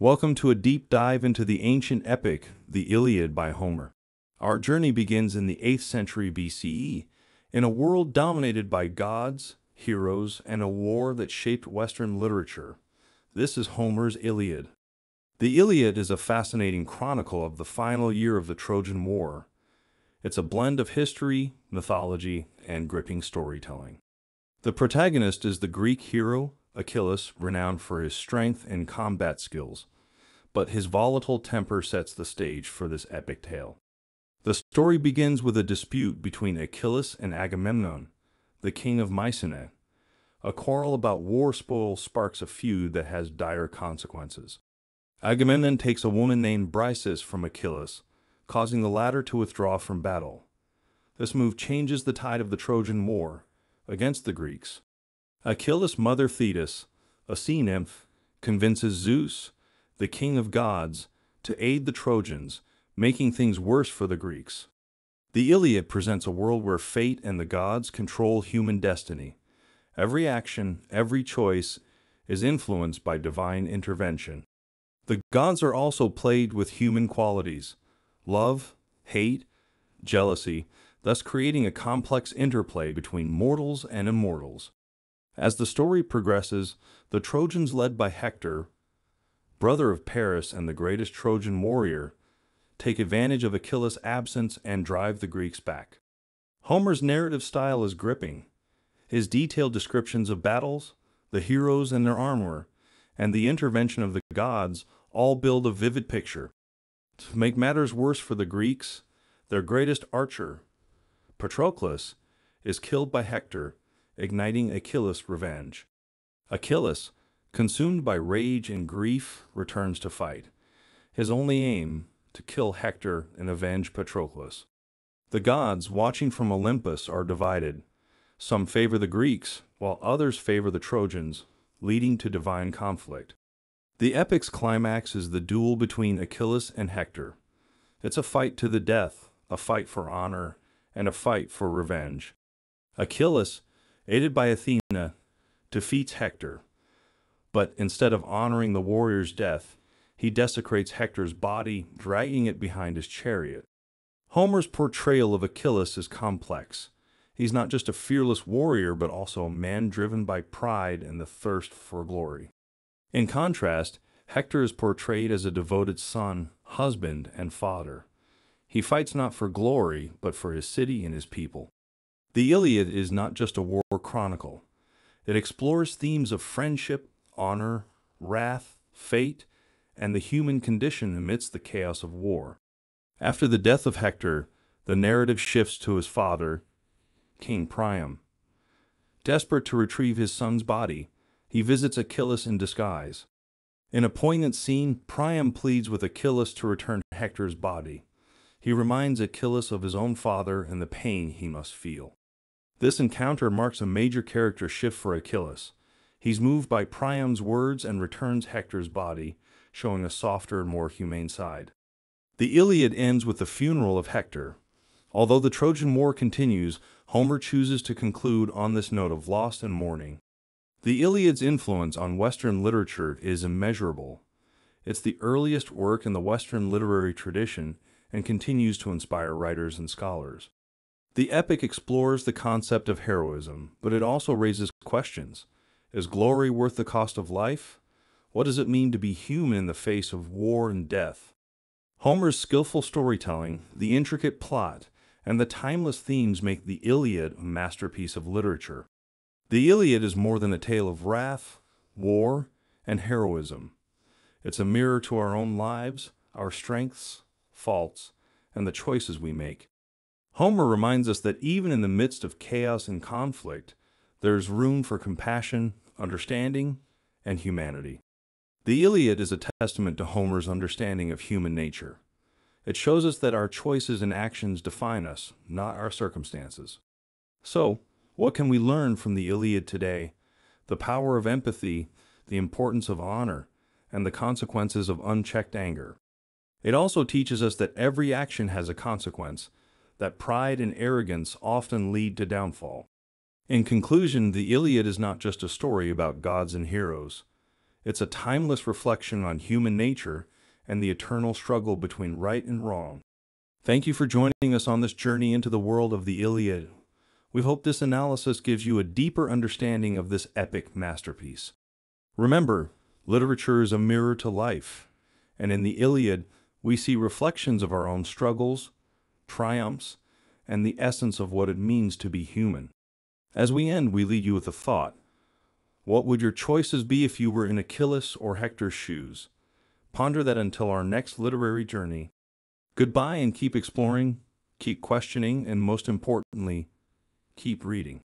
Welcome to a deep dive into the ancient epic, the Iliad by Homer. Our journey begins in the 8th century BCE, in a world dominated by gods, heroes, and a war that shaped Western literature. This is Homer's Iliad. The Iliad is a fascinating chronicle of the final year of the Trojan War. It's a blend of history, mythology, and gripping storytelling. The protagonist is the Greek hero Achilles, renowned for his strength and combat skills, but his volatile temper sets the stage for this epic tale. The story begins with a dispute between Achilles and Agamemnon, the king of Mycenae. A quarrel about war spoil sparks a feud that has dire consequences. Agamemnon takes a woman named Briseis from Achilles, causing the latter to withdraw from battle. This move changes the tide of the Trojan War against the Greeks, Achilles' mother Thetis, a sea nymph, convinces Zeus, the king of gods, to aid the Trojans, making things worse for the Greeks. The Iliad presents a world where fate and the gods control human destiny. Every action, every choice, is influenced by divine intervention. The gods are also plagued with human qualities love, hate, jealousy, thus creating a complex interplay between mortals and immortals. As the story progresses, the Trojans led by Hector, brother of Paris and the greatest Trojan warrior, take advantage of Achilles' absence and drive the Greeks back. Homer's narrative style is gripping. His detailed descriptions of battles, the heroes and their armor, and the intervention of the gods all build a vivid picture. To make matters worse for the Greeks, their greatest archer, Patroclus, is killed by Hector igniting Achilles' revenge. Achilles, consumed by rage and grief, returns to fight. His only aim, to kill Hector and avenge Patroclus. The gods, watching from Olympus, are divided. Some favor the Greeks, while others favor the Trojans, leading to divine conflict. The epic's climax is the duel between Achilles and Hector. It's a fight to the death, a fight for honor, and a fight for revenge. Achilles, aided by Athena, defeats Hector. But instead of honoring the warrior's death, he desecrates Hector's body, dragging it behind his chariot. Homer's portrayal of Achilles is complex. He's not just a fearless warrior, but also a man driven by pride and the thirst for glory. In contrast, Hector is portrayed as a devoted son, husband, and father. He fights not for glory, but for his city and his people. The Iliad is not just a war chronicle. It explores themes of friendship, honor, wrath, fate, and the human condition amidst the chaos of war. After the death of Hector, the narrative shifts to his father, King Priam. Desperate to retrieve his son's body, he visits Achilles in disguise. In a poignant scene, Priam pleads with Achilles to return Hector's body. He reminds Achilles of his own father and the pain he must feel. This encounter marks a major character shift for Achilles. He's moved by Priam's words and returns Hector's body, showing a softer and more humane side. The Iliad ends with the funeral of Hector. Although the Trojan War continues, Homer chooses to conclude on this note of loss and mourning. The Iliad's influence on Western literature is immeasurable. It's the earliest work in the Western literary tradition and continues to inspire writers and scholars. The epic explores the concept of heroism, but it also raises questions. Is glory worth the cost of life? What does it mean to be human in the face of war and death? Homer's skillful storytelling, the intricate plot, and the timeless themes make the Iliad a masterpiece of literature. The Iliad is more than a tale of wrath, war, and heroism. It's a mirror to our own lives, our strengths, faults, and the choices we make. Homer reminds us that even in the midst of chaos and conflict, there is room for compassion, understanding, and humanity. The Iliad is a testament to Homer's understanding of human nature. It shows us that our choices and actions define us, not our circumstances. So, what can we learn from the Iliad today? The power of empathy, the importance of honor, and the consequences of unchecked anger. It also teaches us that every action has a consequence, that pride and arrogance often lead to downfall. In conclusion, the Iliad is not just a story about gods and heroes. It's a timeless reflection on human nature and the eternal struggle between right and wrong. Thank you for joining us on this journey into the world of the Iliad. We hope this analysis gives you a deeper understanding of this epic masterpiece. Remember, literature is a mirror to life, and in the Iliad, we see reflections of our own struggles, triumphs, and the essence of what it means to be human. As we end, we leave you with a thought. What would your choices be if you were in Achilles or Hector's shoes? Ponder that until our next literary journey. Goodbye and keep exploring, keep questioning, and most importantly, keep reading.